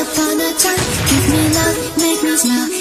upon a time Give me love, make me smile.